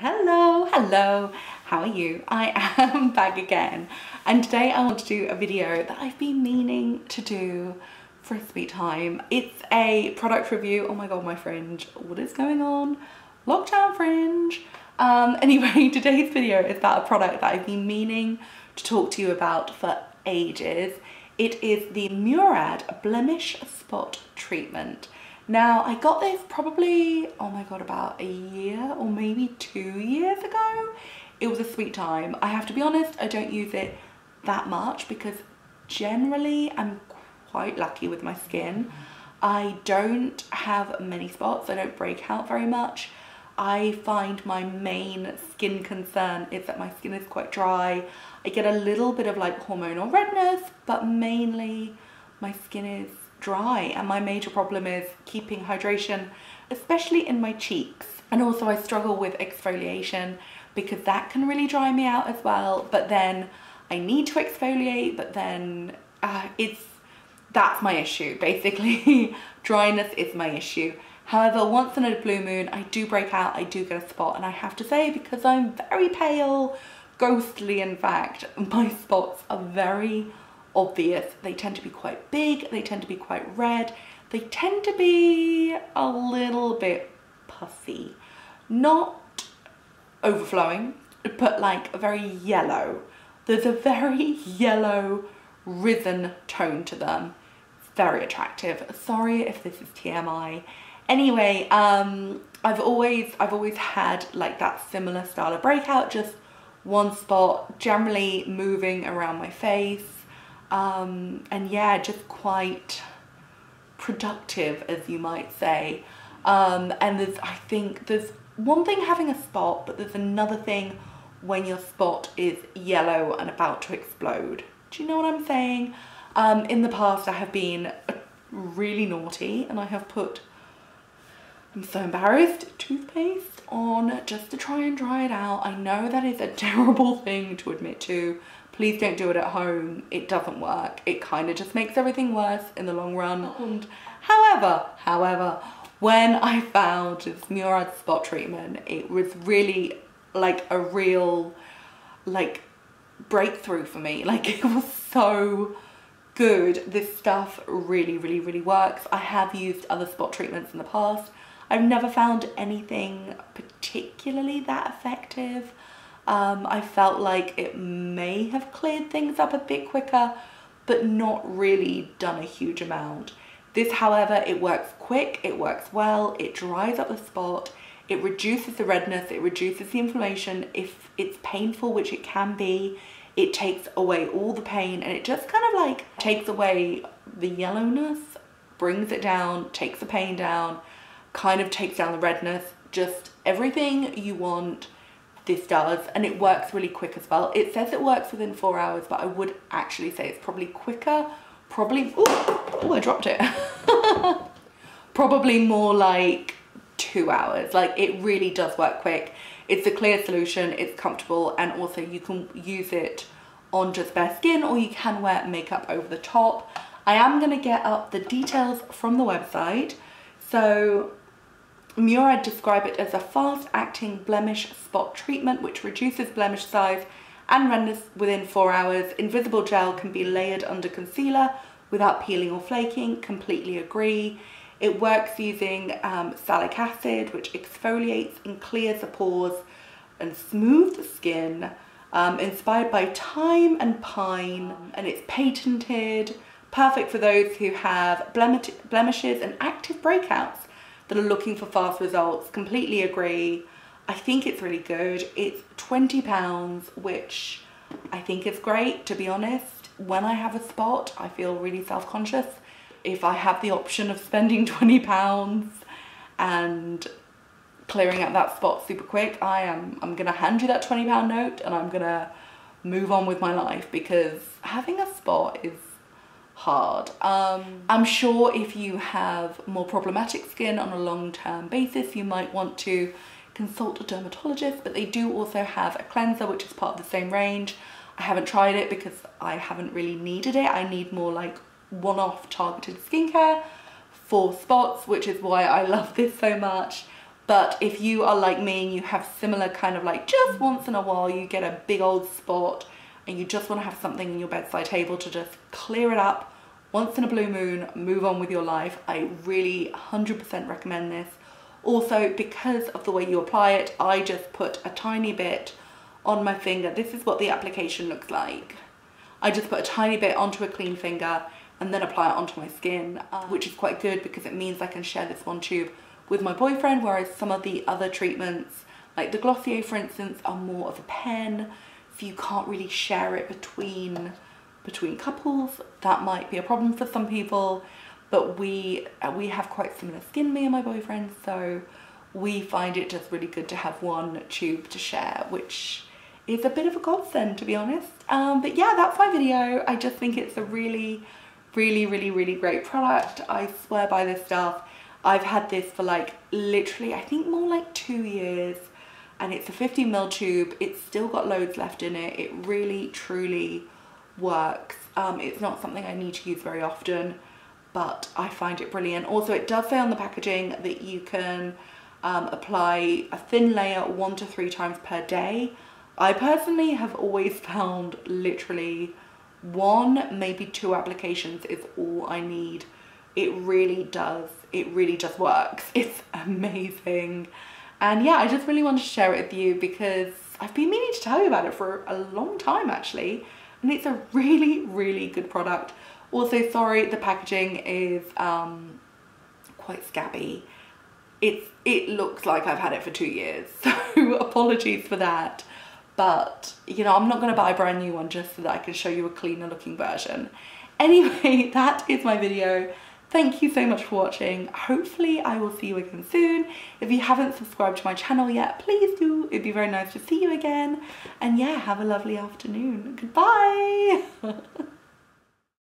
Hello, hello, how are you? I am back again and today I want to do a video that I've been meaning to do for a sweet time. It's a product review. Oh my god, my fringe. What is going on? Lockdown fringe. Um, anyway, today's video is about a product that I've been meaning to talk to you about for ages. It is the Murad Blemish Spot Treatment. Now, I got this probably, oh my God, about a year or maybe two years ago. It was a sweet time. I have to be honest, I don't use it that much because generally I'm quite lucky with my skin. I don't have many spots, I don't break out very much. I find my main skin concern is that my skin is quite dry. I get a little bit of like hormonal redness, but mainly my skin is dry and my major problem is keeping hydration especially in my cheeks. And also I struggle with exfoliation because that can really dry me out as well but then I need to exfoliate but then uh, it's that's my issue basically. Dryness is my issue. However once in a blue moon I do break out I do get a spot and I have to say because I'm very pale ghostly in fact my spots are very obvious. They tend to be quite big, they tend to be quite red, they tend to be a little bit puffy. Not overflowing, but like a very yellow. There's a very yellow risen tone to them. Very attractive. Sorry if this is TMI. Anyway, um, I've always I've always had like that similar style of breakout, just one spot, generally moving around my face um, and yeah, just quite productive, as you might say. Um, and there's, I think there's one thing having a spot, but there's another thing when your spot is yellow and about to explode. Do you know what I'm saying? Um, in the past, I have been really naughty and I have put, I'm so embarrassed, toothpaste on just to try and dry it out. I know that is a terrible thing to admit to, Please don't do it at home. It doesn't work. It kind of just makes everything worse in the long run. Oh. And however, however, when I found this Murad spot treatment, it was really like a real like breakthrough for me. Like it was so good. This stuff really, really, really works. I have used other spot treatments in the past. I've never found anything particularly that effective. Um, I felt like it may have cleared things up a bit quicker, but not really done a huge amount. This, however, it works quick, it works well, it dries up the spot, it reduces the redness, it reduces the inflammation. If it's painful, which it can be, it takes away all the pain and it just kind of like takes away the yellowness, brings it down, takes the pain down, kind of takes down the redness, just everything you want this does and it works really quick as well. It says it works within four hours, but I would actually say it's probably quicker, probably, oh, I dropped it. probably more like two hours. Like it really does work quick. It's a clear solution, it's comfortable, and also you can use it on just bare skin or you can wear makeup over the top. I am gonna get up the details from the website. So Murad describe it as a fast-acting blemish spot treatment which reduces blemish size and renders within four hours. Invisible gel can be layered under concealer without peeling or flaking, completely agree. It works using um, salicylic acid which exfoliates and clears the pores and smooths the skin. Um, inspired by thyme and pine and it's patented, perfect for those who have blemishes and active breakouts that are looking for fast results. Completely agree. I think it's really good. It's 20 pounds, which I think is great, to be honest. When I have a spot, I feel really self-conscious. If I have the option of spending 20 pounds and clearing up that spot super quick, I am, I'm gonna hand you that 20 pound note and I'm gonna move on with my life because having a spot is hard. Um, I'm sure if you have more problematic skin on a long-term basis, you might want to consult a dermatologist, but they do also have a cleanser, which is part of the same range. I haven't tried it because I haven't really needed it. I need more like one-off targeted skincare for spots, which is why I love this so much. But if you are like me and you have similar kind of like just once in a while you get a big old spot and you just want to have something in your bedside table to just clear it up once in a blue moon, move on with your life. I really 100% recommend this. Also, because of the way you apply it, I just put a tiny bit on my finger. This is what the application looks like. I just put a tiny bit onto a clean finger and then apply it onto my skin, uh, which is quite good because it means I can share this one tube with my boyfriend, whereas some of the other treatments, like the Glossier for instance, are more of a pen, so you can't really share it between between couples. That might be a problem for some people, but we uh, we have quite similar skin, me and my boyfriend, so we find it just really good to have one tube to share, which is a bit of a godsend to be honest. Um, but yeah, that's my video. I just think it's a really, really, really, really great product. I swear by this stuff. I've had this for like literally, I think more like two years and it's a 50 ml tube. It's still got loads left in it. It really, truly works. Um, it's not something I need to use very often, but I find it brilliant. Also, it does say on the packaging that you can um, apply a thin layer one to three times per day. I personally have always found literally one, maybe two applications is all I need. It really does, it really just works. It's amazing. And yeah, I just really wanted to share it with you because I've been meaning to tell you about it for a long time actually. And it's a really, really good product. Also, sorry, the packaging is um, quite scabby. It's, it looks like I've had it for two years, so apologies for that. But, you know, I'm not going to buy a brand new one just so that I can show you a cleaner looking version. Anyway, that is my video. Thank you so much for watching. Hopefully I will see you again soon. If you haven't subscribed to my channel yet, please do. It'd be very nice to see you again. And yeah, have a lovely afternoon. Goodbye.